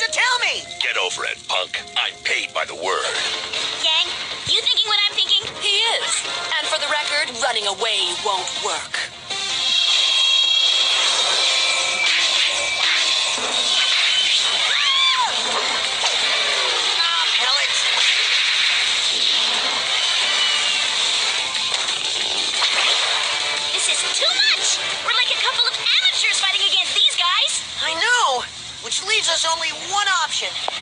to tell me? Get over it, punk. I'm paid by the word. Yang, you thinking what I'm thinking? He is. And for the record, running away won't work. Which leaves us only one option.